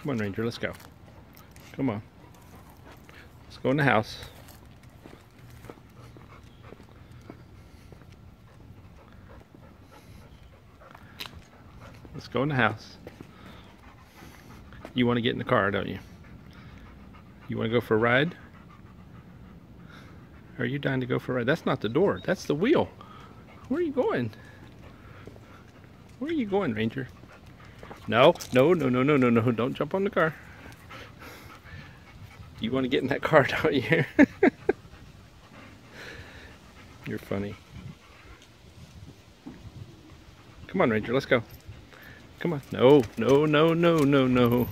Come on, Ranger, let's go. Come on. Let's go in the house. Let's go in the house. You want to get in the car, don't you? You want to go for a ride? Are you dying to go for a ride? That's not the door. That's the wheel. Where are you going? Where are you going, Ranger? No, no, no, no, no, no, no. Don't jump on the car. You want to get in that car, don't you? You're funny. Come on, Ranger, let's go. Come on. No, no, no, no, no, no.